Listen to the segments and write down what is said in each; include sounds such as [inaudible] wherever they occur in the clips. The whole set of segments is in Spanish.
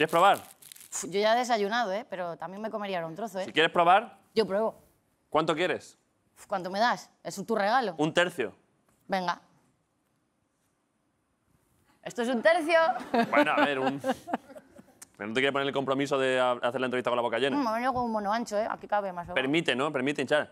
¿Quieres probar? Yo ya he desayunado, ¿eh? Pero también me comería ahora un trozo, ¿eh? Si quieres probar, Yo pruebo. ¿cuánto quieres? ¿Cuánto me das? ¿Es tu regalo? Un tercio. Venga. ¿Esto es un tercio? Bueno, a ver, un... Pero no te quiere poner el compromiso de ha- hacer la entrevista con la boca llena. Mm, Me ha venido con un mono ancho, ¿eh? Aquí cabe más o menos. Permite, ¿no? Permite hinchar.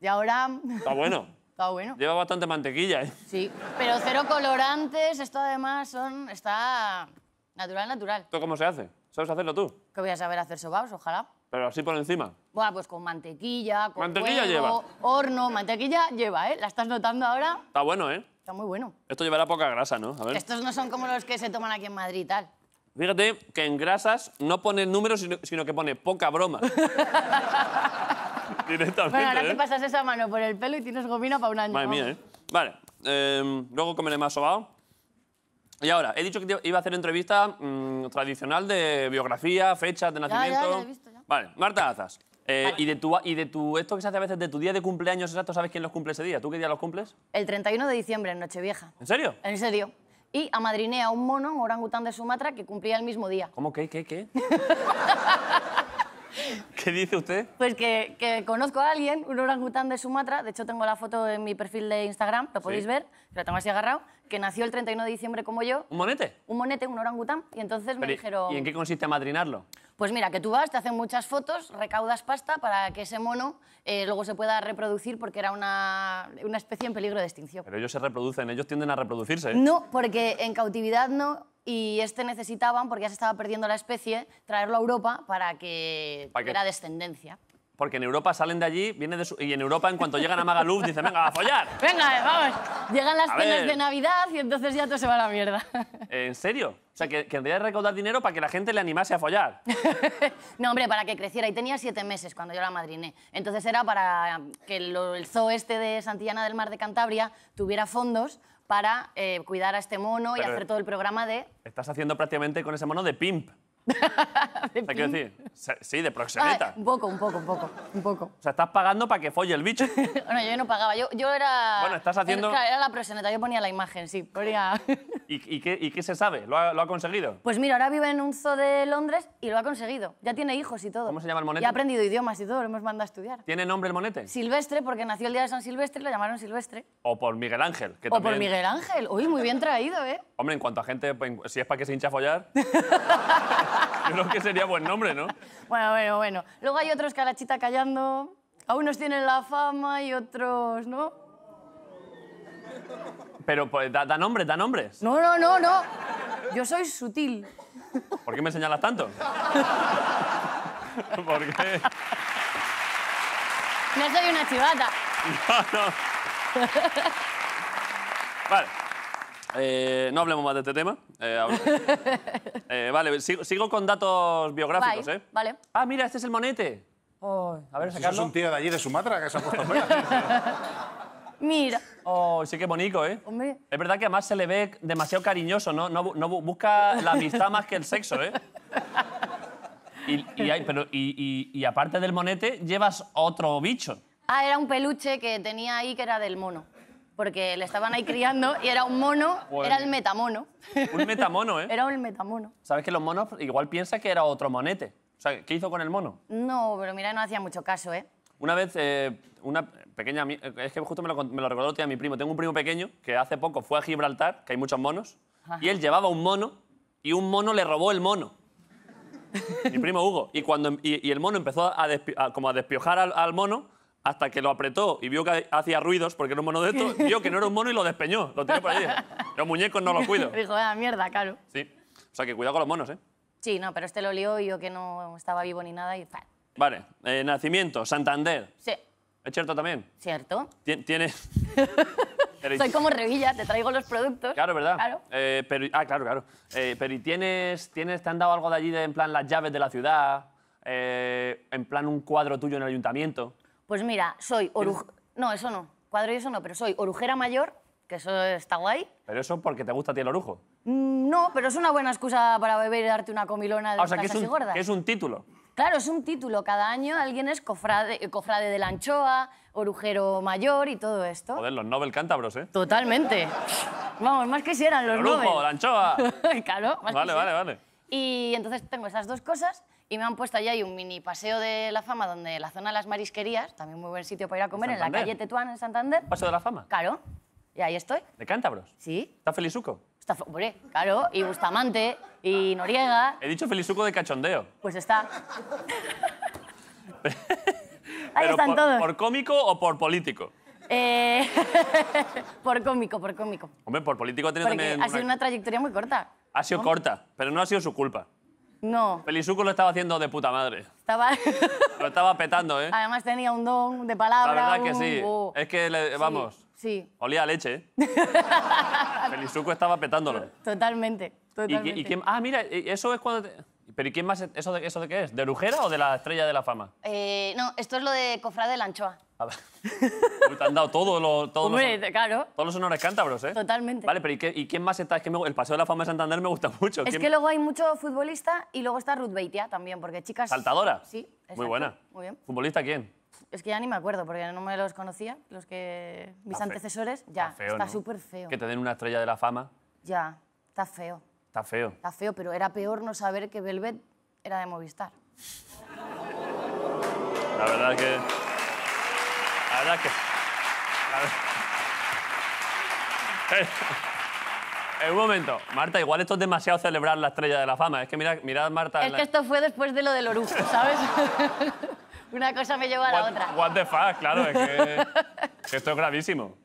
Y ahora... Está bueno. Está bueno. Lleva bastante mantequilla, ¿eh? Sí. Pero cero colorantes, esto además son... Está natural, natural. ¿Esto cómo se hace? ¿Sabes hacerlo tú? Que voy a saber hacer sobaos, ojalá. Pero así por encima. Bueno, pues con mantequilla, con Mantequilla huevo, lleva. horno. Mantequilla lleva, ¿eh? ¿La estás notando ahora? Está bueno, ¿eh? Está muy bueno. Esto llevará poca grasa, ¿no? A ver. Estos no son como los que se toman aquí en Madrid y tal. Fíjate que en grasas no pone números, sino, sino que pone poca broma. [laughs] [laughs] Directamente, Bueno, ahora ¿eh? te pasas esa mano por el pelo y tienes gomina para un año. Madre mía, ¿eh? Vale. eh, luego comeré más sobao. Y ahora, he dicho que iba a hacer entrevista mm, tradicional de biografía, fechas de ya, nacimiento. ya lo he visto, ya. Vale, Marta Azas. eh, Vale. y, de tu, y de tu, esto que se hace a veces, de tu día de cumpleaños exacto, ¿sabes quién los cumple ese día? ¿Tú qué día los cumples? El 31 de diciembre, en Nochevieja. ¿En serio? En serio. Y amadriné a un mono, un orangután de Sumatra, que cumplía el mismo día. ¿Cómo qué, qué, qué? [laughs] [laughs] ¿Qué dice usted? Pues que, que conozco a alguien, un orangután de Sumatra, de hecho tengo la foto en mi perfil de Instagram, lo podéis Sí. ver, que lo tengo así agarrado, que nació el 31 de diciembre como yo, ¿Un monete? un monete, un orangután, y entonces me Pero, ¿y- dijeron... ¿Y en qué consiste madrinarlo? Pues mira, que tú vas, te hacen muchas fotos, recaudas pasta para que ese mono eh, luego se pueda reproducir porque era una, una especie en peligro de extinción. Pero ellos se reproducen, ellos tienden a reproducirse. ¿eh? No, porque en cautividad no, y este necesitaban, porque ya se estaba perdiendo la especie, traerlo a Europa para que ¿Para qué? tuviera descendencia. Porque en Europa salen de allí, viene de su- y en Europa, en cuanto llegan a Magaluf, dicen, venga, a follar. [laughs] Venga, vamos, llegan las A cenas ver. de Navidad y entonces ya todo se va a la mierda. [laughs] ¿En serio? O sea, que querría recaudar dinero para que la gente le animase a follar. [laughs] No, hombre, para que creciera. Y tenía siete meses cuando yo la madriné. Entonces era para que lo- el zoo este de Santillana del Mar de Cantabria tuviera fondos para eh, cuidar a este mono y Pero- hacer todo el programa de... Estás haciendo prácticamente con ese mono de pimp. [laughs] de O sea, quiero decir, sí, de Ah, proxeneta. un poco, un poco, un poco, un poco. O sea, estás pagando para que folle el bicho. [laughs] Bueno, yo no pagaba, yo, yo era... Bueno, estás haciendo- Claro, era la proxeneta, yo ponía la imagen, sí, ponía... [laughs] ¿Y, y qué, y qué se sabe? ¿Lo ha, lo ha conseguido? Pues mira, ahora vive en un zoo de Londres y lo ha conseguido. Ya tiene hijos y todo. ¿Cómo se llama el monete? Y ha aprendido idiomas y todo, lo hemos mandado a estudiar. ¿Tiene nombre el monete? Silvestre, porque nació el día de San Silvestre, lo llamaron Silvestre. O por Miguel Ángel, que O por también... Miguel Ángel. Uy, muy bien traído, ¿eh? Hombre, en cuanto a gente, pues, si es para que se hincha a follar, [laughs] creo que sería buen nombre, ¿no? Bueno, bueno, bueno. Luego hay otros que a la chita callando. A unos tienen la fama y otros, ¿no? Pero pues, da, da nombres, da nombres. No, no, no, no. Yo soy sutil. ¿Por qué me señalas tanto? [laughs] ¿Por qué? No soy una chivata. No, no. Vale. Eh, no hablemos más de este tema. Eh, hablo- [laughs] Eh, vale, sigo, sigo con datos biográficos, Vale, ¿eh? vale. Ah, mira, este es el monete. a ver, Eso es sacarlo. un tío de allí, de Sumatra, que se ha puesto [laughs] fea. Mira, Oh, sí que bonito, ¿eh? hombre. Es verdad que además se le ve demasiado cariñoso, ¿no? No, no bu- busca la amistad más que el sexo, ¿eh? Y, y hay- pero, y, y- aparte del monete, llevas otro bicho. Ah, era un peluche que tenía ahí que era del mono. Porque le estaban ahí criando y era un mono, Joder. era el metamono. Un metamono, ¿eh? [laughs] Era el metamono. Sabes que los monos igual piensan que era otro monete. O sea, ¿qué hizo con el mono? No, pero mira, no hacía mucho caso, ¿eh? Una vez, eh, una pequeña... ami- Es que justo me lo, me lo recordó el día mi primo. Tengo un primo pequeño que hace poco fue a Gibraltar, que hay muchos monos, y él llevaba un mono y un mono le robó el mono. mi primo Hugo. Y, cuando, y, y el mono empezó a, despi- a- como a despiojar al, al mono hasta que lo apretó y vio que hacía ruidos, porque era un mono de estos, [laughs] vio que no era un mono y lo despeñó. Lo tiró por ahí. Los muñecos no los cuido. [laughs] Dijo, ah, mierda, claro. Sí. O sea, que cuidado con los monos, ¿eh? Sí, no, pero este lo lió y yo que no estaba vivo ni nada y... Vale. eh, nacimiento, Santander. Sí, ¿Es cierto también? cierto. Tien- Tienes... [laughs] Pero- Soy como Revilla, te traigo los productos. Claro, ¿verdad? Claro. Eh, pero, ah, claro, claro. Eh, pero ¿y tienes, tienes, te han dado algo de allí, de, en plan las llaves de la ciudad? Eh, en plan un cuadro tuyo en el ayuntamiento. Pues mira, soy oruj... No, eso no. Cuadro y eso no, pero soy orujera mayor, que eso está guay. Pero eso porque te gusta a ti el orujo. Mm, No, pero es una buena excusa para beber y darte una comilona de Ah, o sea, que estas es, así un, gordas. que es un título. Claro, es un título. Cada año alguien es cofrade, cofrade de la anchoa, orujero mayor y todo esto. Joder, los Nobel cántabros, ¿eh? Totalmente. Vamos, más que si eran los Nobel. la anchoa. [laughs] claro, más que Vale, si vale, vale. Y entonces tengo esas dos cosas y me han puesto hay un mini paseo de la fama donde la zona de las marisquerías, también muy buen sitio para ir a comer, en la Santander? calle Tetuán en Santander. Paso de la fama. Claro, y ahí estoy. De cántabros. Sí, ¿Está Felizuco? Está, hombre, claro, y Bustamante, y Noriega, He dicho Felizuco de cachondeo. pues está. [laughs] ahí están por, todos. ¿Por cómico o por político? Eh, [laughs] por cómico, por cómico. Hombre, por político ha tenido Porque también. ha sido una trayectoria muy corta. Ha sido corta, pero no ha sido su culpa. No, Felizuco lo estaba haciendo de puta madre. Estaba... [laughs] Lo estaba petando, ¿eh? Además tenía un don de La palabra. verdad que sí. oh. Es que, le- vamos, Sí, olía a leche, ¿eh? [laughs] Felizuco estaba petándolo. totalmente, ¿Y, totalmente. y ah, mira, eso es cuando... te- ¿Pero y quién más? ¿Eso de, ¿Eso de qué es? ¿De Brujera o de la Estrella de la Fama? Eh, no, esto es lo de Cofrade de la Anchoa. A ver. [laughs] Te han dado todo lo- todos, Hombre, los, claro, todos los honores cántabros, ¿eh? Totalmente. Vale, pero ¿y, qué- y quién más está? Es que me- el Paseo de la Fama de Santander me gusta mucho. Es ¿Quién- que luego hay mucho futbolista y luego está Ruth Beitia también, porque chicas... ¿Saltadora? Sí, Muy exacto. buena. Muy bien. ¿Futbolista quién? Es que ya ni me acuerdo, porque no me los conocía, los que... Mis Está antecesores. Ya, Está feo, súper feo. Que te den una Estrella de la Fama. Ya, está feo. Está feo. Está feo, pero era peor no saber que Velvet era de Movistar. La verdad que... La verdad que... la ver- [laughs] Eh, un momento. Marta, igual esto es demasiado celebrar la Estrella de la Fama. Es que mira, mirad, Marta... Es la- que esto fue después de lo del orujo, ¿sabes? [laughs] Una cosa me lleva a la What, otra. what the fuck, claro, es [laughs] que, esto es gravísimo.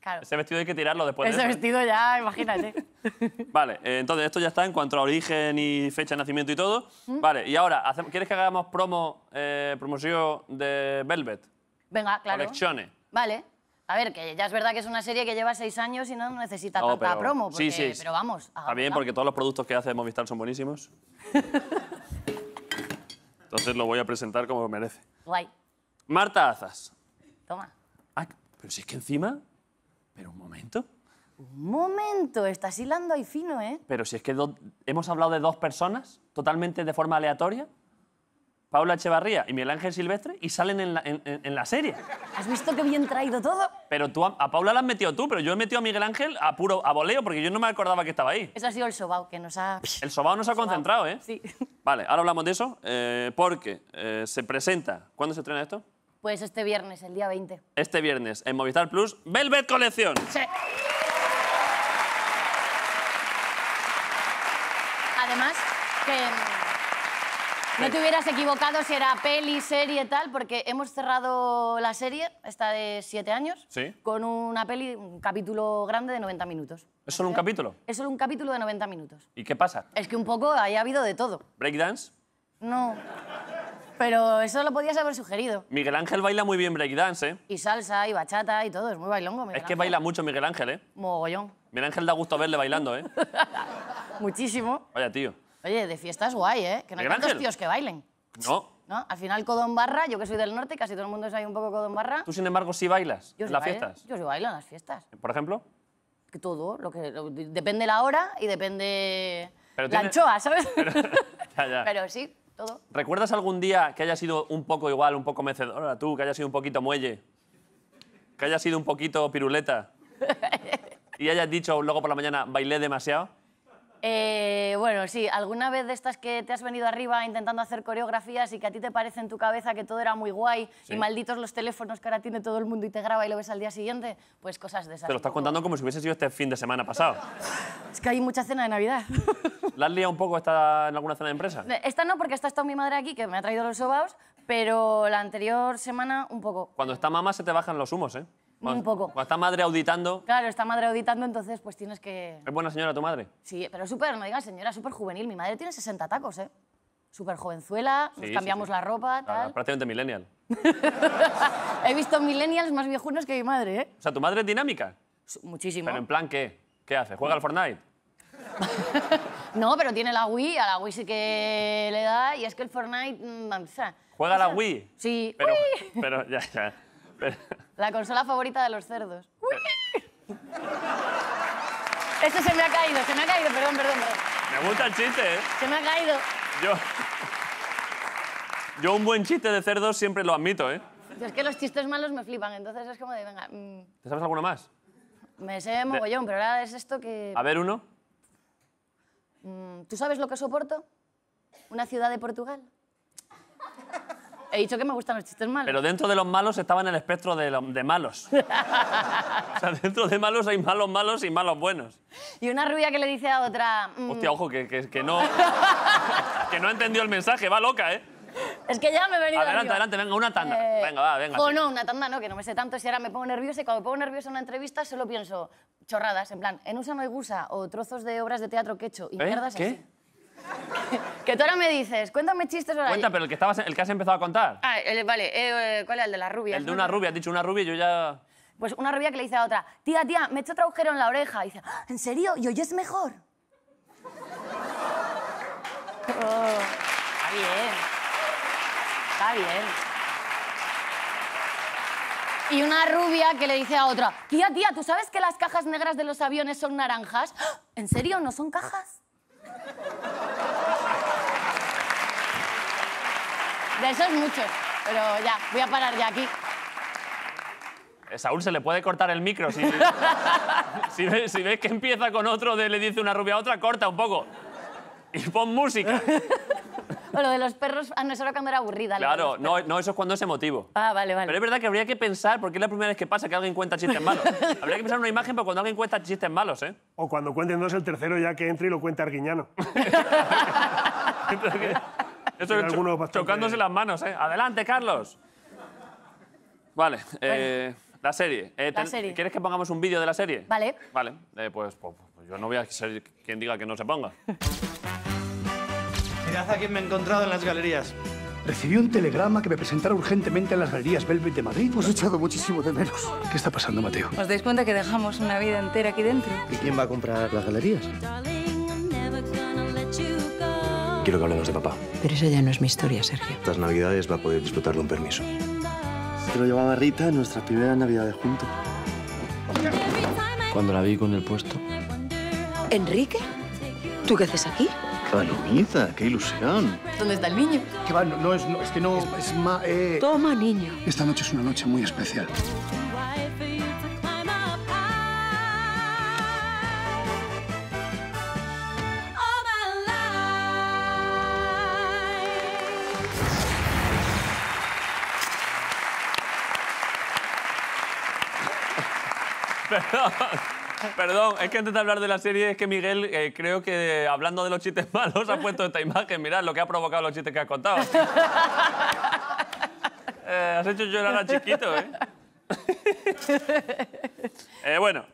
Claro. Ese vestido hay que tirarlo después Ese de eso. ¿eh? vestido ya, imagínate. [laughs] Vale, eh, entonces esto ya está en cuanto a origen y fecha de nacimiento y todo. Vale, y ahora, hacemos- ¿quieres que hagamos promo, eh, promoción de Velvet? Venga, claro. Colecciones. Vale. A ver, que ya es verdad que es una serie que lleva seis años y no necesita No, tanta pero- promo. sí, sí. Pero vamos, Está bien, porque todos los productos que hace Movistar son buenísimos. [laughs] Entonces lo voy a presentar como merece. Guay. Marta Azas. Toma. Ah, pero si es que encima... Pero un momento. Un momento, estás hilando ahí fino, ¿eh? Pero si es que hemos hablado de dos personas totalmente de forma aleatoria, Paula Echevarría y Miguel Ángel Silvestre, y salen en la, en- en- en la serie. ¿Has visto qué bien traído todo? Pero tú a, a Paula la has metido tú, pero yo he metido a Miguel Ángel a puro a voleo, porque yo no me acordaba que estaba ahí. Eso ha sido el sobao que nos ha... El sobao nos ha concentrado, ¿eh? Sí. [laughs] Vale, ahora hablamos de eso, eh, porque eh, se presenta. ¿Cuándo se estrena esto? Pues este viernes, el día 20. Este viernes en Movistar Plus, Velvet Colección. Sí. Además, que mm, no te hubieras equivocado si era peli, serie, tal, porque hemos cerrado la serie, esta de siete años, Sí. con una peli, un capítulo grande de 90 minutos. ¿Es solo un capítulo? Es solo un capítulo de 90 minutos. ¿Y qué pasa? Es que un poco ahí ha habido de todo. ¿Breakdance? No. Pero eso lo podías haber sugerido. Miguel Ángel baila muy bien breakdance, ¿eh? Y salsa, y bachata, y todo. Es muy bailongo. Miguel Es que Ángel. baila mucho Miguel Ángel, ¿eh? Mogollón. Miguel Ángel da gusto verle bailando, ¿eh? [laughs] Muchísimo. Vaya tío. Oye, de fiestas guay, ¿eh? Que no hay tantos Ángel. tíos que bailen. No. ¿no? Al final Codón Barra, yo que soy del norte, casi todo el mundo es ahí un poco Codón Barra. Tú, sin embargo, sí bailas Yo en sí las bailo, fiestas. Yo sí bailo en las fiestas. Por ejemplo. Que todo, lo que, lo- depende la hora y depende Pero la tiene- anchoa, ¿sabes? [laughs] Ya, ya. Pero sí, todo. ¿Recuerdas algún día que haya sido un poco igual, un poco mecedora tú, que haya sido un poquito muelle? Que haya sido un poquito piruleta? [laughs] y hayas dicho luego por la mañana, bailé demasiado? Eh, bueno, sí, alguna vez de estas que te has venido arriba intentando hacer coreografías y que a ti te parece en tu cabeza que todo era muy guay Sí. y malditos los teléfonos que ahora tiene todo el mundo y te graba y lo ves al día siguiente, pues cosas de esas. Te lo estás poco. contando como si hubiese sido este fin de semana pasado. [laughs] Es que hay mucha cena de Navidad. [laughs] ¿La has liado un poco esta, en alguna cena de empresa? Esta no, porque esta estado mi madre aquí, que me ha traído los sobaos, pero la anterior semana un poco. Cuando está mamá se te bajan los humos, ¿eh? Cuando- Un poco. Cuando está madre auditando... Claro, está madre auditando, entonces pues tienes que... ¿Es buena señora tu madre? Sí, pero súper, no digas señora, súper juvenil. Mi madre tiene 60 tacos, ¿eh? Súper jovenzuela, nos Sí, sí, cambiamos sí. la ropa, Claro, tal. prácticamente millennial. [laughs] He visto millennials más viejunos que mi madre, ¿eh? O sea, ¿tu madre es dinámica? Muchísimo. ¿Pero en plan qué? ¿Qué hace? ¿Juega al Fortnite? [laughs] No, pero tiene la Wii, a la Wii sí que le da, y es que el Fortnite... mm, o sea, ¿Juega a la esa- Wii? Sí. Pero, Wii. pero ya, ya. Pero- La consola favorita de los cerdos. Este se me ha caído, se me ha caído, perdón, perdón, perdón. me gusta el chiste, ¿eh? Se me ha caído. Yo... Yo un buen chiste de cerdos siempre lo admito, ¿eh? Es que los chistes malos me flipan, entonces es como de, venga... mm, ¿Te sabes alguno más? Me sé mogollón, pero ahora es esto que... A ver, uno. Mm, ¿Tú sabes lo que soporto? ¿Una ciudad de Portugal? He dicho que me gustan los chistes malos. Pero dentro de los malos estaba en el espectro de, lo- de malos. [laughs] o sea, dentro de malos hay malos malos y malos buenos. Y una rubia que le dice a otra... mm, Hostia, ojo, que, que, que no... [laughs] que no ha entendido el mensaje, va loca, ¿eh? Es que ya me he venido Adelante, arriba. adelante, venga, una tanda. Eh, Venga, va, venga. O sí. no, una tanda no, que no me sé tanto. Si ahora me pongo nerviosa y cuando me pongo nerviosa en una entrevista solo pienso chorradas, en plan, en usa no hay gusa o trozos de obras de teatro que he hecho y ¿Eh? mierdas ¿Qué? así. [laughs] Que tú ahora me dices, cuéntame chistes ahora. Cuenta, pero el que, estabas, el que has empezado a contar. Ah, el- vale, eh, eh, ¿cuál era el de las rubias? El de una rubia, has dicho una rubia y yo ya... Pues una rubia que le dice a otra, tía, tía, me he hecho otro agujero en la oreja. Y dice, "Ah, ¿en serio? ¿Y oyes mejor? Oh, está bien. Está bien. Y una rubia que le dice a otra, tía, tía, ¿tú sabes que las cajas negras de los aviones son naranjas? "Ah, ¿En serio? ¿No son cajas? De esos muchos. Pero ya, voy a parar ya aquí. Eh, Saúl, se le puede cortar el micro. Si, si, ves, si ves que empieza con otro de le dice una rubia a otra, corta un poco. Y pon música. O lo de los perros, ah, no, eso era cuando era aburrida. Claro, no, no, eso es cuando es emotivo. Ah, vale, vale. Pero es verdad que habría que pensar, porque es la primera vez que pasa que alguien cuenta chistes malos. Habría que pensar en una imagen para cuando alguien cuenta chistes malos, ¿eh? O cuando cuenten dos, el tercero ya que entre y lo cuenta Arguiñano. [laughs] [laughs] Eso es cho- algunos bastante- chocándose las manos, ¿eh? Adelante, Carlos. Vale, eh, la serie. Eh, La ten- serie. ¿Quieres que pongamos un vídeo de la serie? Vale. Vale, eh, pues, pues- pues yo no voy a ser quien diga que no se ponga. Mirad a quién me he encontrado en las galerías. Recibí un telegrama que me presentara urgentemente en las galerías Velvet de Madrid. Os he echado muchísimo de menos. ¿Qué está pasando, Mateo? ¿Os dais cuenta que dejamos una vida entera aquí dentro? ¿Y quién va a comprar las galerías? Quiero que hablemos de papá. Pero eso ya no es mi historia, Sergio. Estas navidades va a poder disfrutar de un permiso. Te lo llevaba Rita en nuestras primeras navidades juntos. Cuando la vi con el puesto. ¿Enrique? ¿Tú qué haces aquí? Palomita, qué ilusión. ¿Dónde está el niño? Que va, no, no es, no, es que no, es más, eh... Toma, niño. Esta noche es una noche muy especial. Perdón, perdón, es que antes de hablar de la serie es que Miguel, eh, creo que hablando de los chistes malos, ha puesto esta imagen. Mirad lo que ha provocado los chistes que has contado. Eh, has hecho llorar a chiquito, ¿eh? [laughs] Eh, bueno,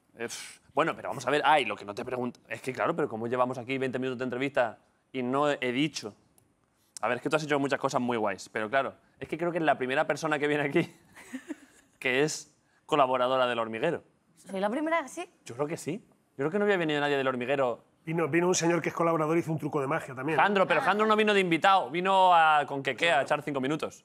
bueno, pero vamos a ver. Ay, lo que no te pregunto. Es que claro, pero como llevamos aquí 20 minutos de entrevista y no he dicho. A ver, es que tú has hecho muchas cosas muy guays, pero claro, es que creo que es la primera persona que viene aquí [laughs] que es colaboradora del hormiguero. ¿Soy la primera? ¿Sí? Yo creo que sí. Yo creo que no había venido nadie del hormiguero. Vino, vino un señor que es colaborador y hizo un truco de magia también. Jandro, pero Jandro no vino de invitado, vino a, con Keke a echar cinco minutos.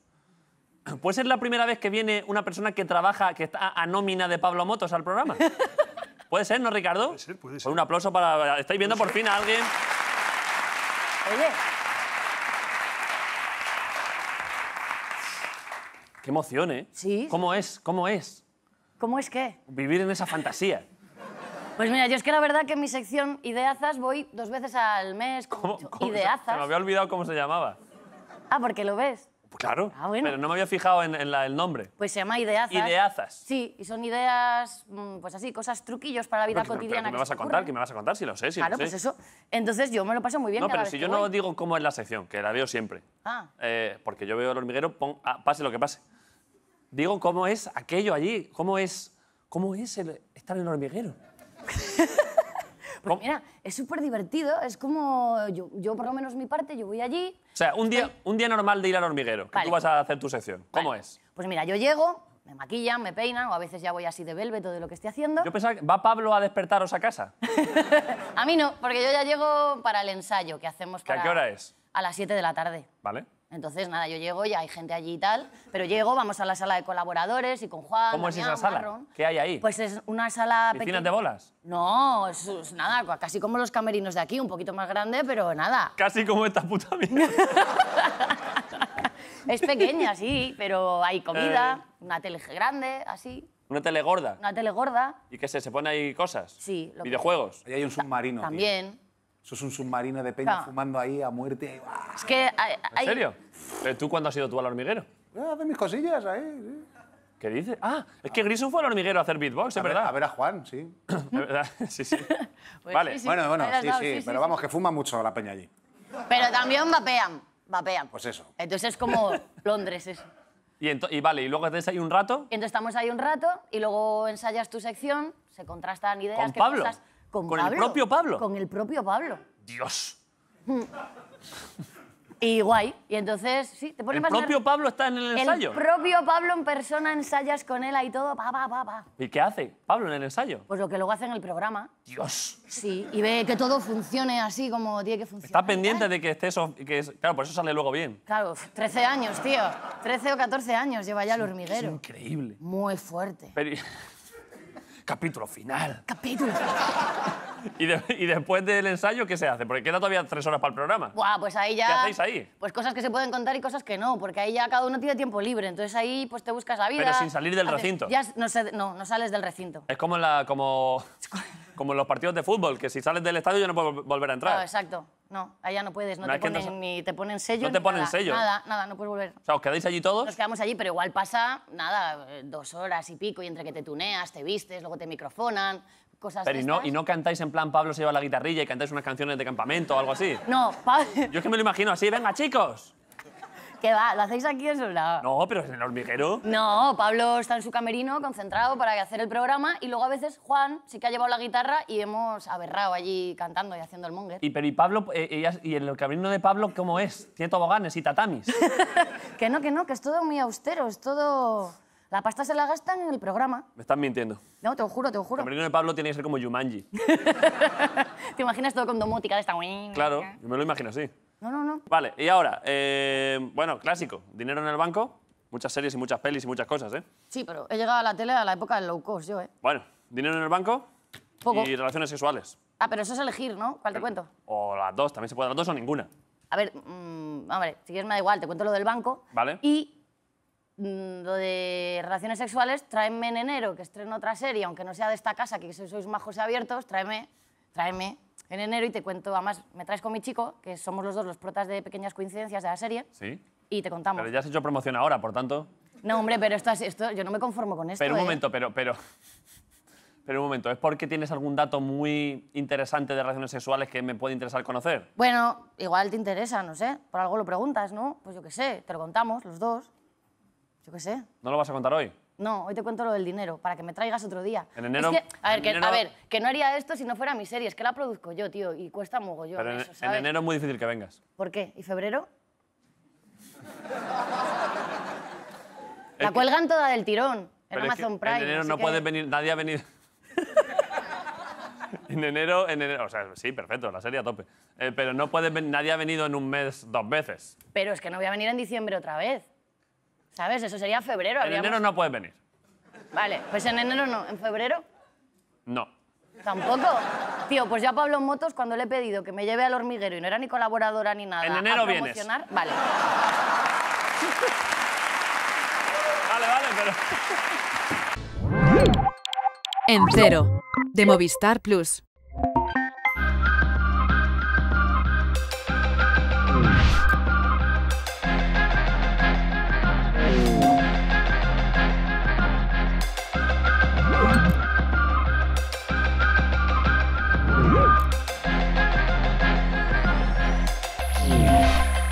¿Puede ser la primera vez que viene una persona que trabaja, que está a nómina de Pablo Motos al programa? [laughs] ¿Puede ser, no, Ricardo? Puede ser, puede Pues ser. un aplauso para... Estáis viendo por fin a alguien... Oye, ¡Qué emoción, eh! Sí. ¿Cómo es? ¿Cómo es? ¿Cómo es que? Vivir en esa fantasía. Pues mira, yo es que la verdad que en mi sección Ideazas voy dos veces al mes. ¿Cómo- cómo se- Ideazas. Se me había olvidado cómo se llamaba. Ah, porque lo ves. Pues claro, Ah, bueno. pero no me había fijado en, en la- el nombre. Pues se llama Ideazas. Ideazas. Sí, y son ideas, mm, pues así, cosas, truquillos para la vida Pero, pero, cotidiana. ¿qué me que vas se a te contar? ocurren. ¿Qué me vas a contar? Si lo sé, si Claro, lo sé. pues eso. Entonces yo me lo paso muy bien No, cada pero vez si que yo no voy. digo cómo es la sección, que la veo siempre. Ah, Eh, porque yo veo el hormiguero, pon- ah, pase lo que pase. Digo cómo es aquello allí, cómo es, cómo es el- estar en el hormiguero. [laughs] pues mira, es súper divertido. Es como, yo, yo por lo menos mi parte, yo voy allí. O sea, un día, un día normal de ir al hormiguero, que Vale. tú vas a hacer tu sección. ¿Cómo es? Pues mira, yo llego, me maquillan, me peinan, o a veces ya voy así de velvet o de lo que estoy haciendo. Yo pensaba, que- ¿va Pablo a despertaros a casa? [laughs] A mí no, porque yo ya llego para el ensayo que hacemos ¿Que a para... qué hora es? A las 7 de la tarde. ¿Vale? Entonces, nada, yo llego, ya hay gente allí y tal, pero llego, vamos a la sala de colaboradores y con Juan, ¿Cómo es esa sala? Marrón. ¿Qué hay ahí? Pues es una sala ¿Piscinas pequeña. de bolas? No, es, es nada, casi como los camerinos de aquí, un poquito más grande, pero nada. Casi como esta puta mierda. [laughs] Es pequeña, sí, pero hay comida, Eh. una tele grande, así. Una tele gorda. una tele gorda. ¿Y qué sé? ¿Se pone ahí cosas? Sí. lo que- ¿Videojuegos? Ahí hay un submarino. tío. Eso es un submarino de peña Claro. fumando ahí a muerte. Es que hay, ¿En hay- serio? ¿Pero tú cuándo has ido tú al hormiguero? Eh, Hace mis cosillas ahí. sí. ¿Qué dices? Ah, es que Grison fue al hormiguero a hacer beatbox, A es ver, verdad. a ver a Juan, sí. [coughs] Verdad, [laughs] sí, sí. [laughs] Pues vale, sí, sí. Bueno, bueno, sí, sí, sí, pero vamos, que fuma mucho la peña allí. Pero también vapean. Vapean. Pues eso. Entonces es como [laughs] Londres eso. Y, y vale, y luego estáis ahí un rato. Y entonces estamos ahí un rato y luego ensayas tu sección, se contrastan ideas. ¿Con qué Pablo? cosas- Con, ¿Con el Pablo. propio Pablo? Con el propio Pablo. Dios. [laughs] Y guay. Y entonces, sí, te pones ¿El propio Pablo está en el ensayo? El propio Pablo en persona ensayas con él ahí todo, pa, pa, pa, pa. ¿Y qué hace Pablo en el ensayo? Pues lo que luego hace en el programa. Dios. Sí, y ve que todo funcione así como tiene que funcionar. Está pendiente de que esté eso. Que es- claro, por eso sale luego bien. Claro, 13 años, tío. 13 o 14 años lleva ya el hormiguero. Increíble. Muy fuerte. Pero- [laughs] Capítulo final. Capítulo. [laughs] ¿Y, de- y después del ensayo qué se hace? Porque queda todavía tres horas para el programa. Buah, pues ahí ya... ¿Qué hacéis ahí? Pues cosas que se pueden contar y cosas que no, porque ahí ya cada uno tiene tiempo libre. Entonces ahí pues te buscas la vida. Pero sin salir del haces- recinto. Ya no, sé- no, no sales del recinto. Es como en, la, como, [laughs] como en los partidos de fútbol, que si sales del estadio ya no puedes vol- volver a entrar. Claro, exacto. No, allá no puedes, no, No, te no ponen ni te ponen sello. No te ponen nada. sello. Nada, nada, no puedes volver. O sea, ¿os quedáis allí todos? Nos quedamos allí, pero igual pasa, nada, eh, dos horas y pico, y entre que te tuneas, te vistes, luego te microfonan, cosas Pero y no, y no cantáis en plan Pablo se lleva la guitarrilla y cantáis unas canciones de campamento o algo así. No, pa- Yo es que me lo imagino así, venga chicos. ¿Qué va? ¿Lo hacéis aquí eso? No. No, pero en el hormiguero. No, Pablo está en su camerino concentrado para hacer el programa y luego a veces Juan sí que ha llevado la guitarra y hemos aberrado allí cantando y haciendo el monger. Y, pero y Pablo, eh, ella- y el camino de Pablo, ¿cómo es? Tiene toboganes y tatamis. [laughs] Que no, que no, que es todo muy austero, es todo... La pasta se la gastan en el programa. Me están mintiendo. No, te lo juro, te lo El juro. camino de Pablo tiene que ser como Jumanji. [laughs] ¿Te imaginas todo con domótica de esta... Claro, [laughs] yo me lo imagino así. No, no, no. Vale, y ahora, eh, bueno, clásico, dinero en el banco, muchas series y muchas pelis y muchas cosas, ¿eh? Sí, pero he llegado a la tele a la época del low cost, yo, ¿eh? Bueno, dinero en el banco Poco. y relaciones sexuales. Ah, pero eso es elegir, ¿no? ¿Cuál te cuento? O las dos, también se puede las dos o ninguna. A ver, mm, hombre, si quieres me da igual, te cuento lo del banco. Vale. Y mm, lo de relaciones sexuales, tráeme en enero, que estreno otra serie, aunque no sea de esta casa, que sois majos y abiertos, tráeme, tráeme en enero y te cuento, además, me traes con mi chico, que somos los dos los protas de Pequeñas Coincidencias de la serie, Sí. y te contamos. Pero ya has hecho promoción ahora, por tanto. No, hombre, pero esto, es- esto, yo no me conformo con esto. Pero un ¿eh? momento, pero, pero. Pero un momento, ¿es porque tienes algún dato muy interesante de relaciones sexuales que me puede interesar conocer? Bueno, igual te interesa, no sé, por algo lo preguntas, ¿no? Pues yo qué sé, te lo contamos los dos. Yo qué sé. ¿No lo vas a contar hoy? No, hoy te cuento lo del dinero, para que me traigas otro día. En enero- Es que, a, ver, en que, enero- a ver, que no haría esto si no fuera mi serie, es que la produzco yo, tío, y cuesta mogollón Pero en, eso, en enero es muy difícil que vengas. ¿Por qué? ¿Y febrero? [laughs] La cuelgan toda del tirón en Pero es que Amazon Prime. En enero no que- puedes venir, nadie ha venido. [laughs] en enero, en enero, o sea, sí, perfecto, la serie a tope. Eh, pero no puedes ven- nadie ha venido en un mes dos veces. Pero es que no voy a venir en diciembre otra vez. ¿Sabes? Eso sería febrero. En habríamos- enero no puedes venir. Vale, pues en enero no. ¿En febrero? No. Tampoco. Tío, pues ya Pablo Motos, cuando le he pedido que me lleve al hormiguero y no era ni colaboradora ni nada. En enero a vienes. promocionar, Vale. Vale, vale, pero. En cero, de Movistar Plus.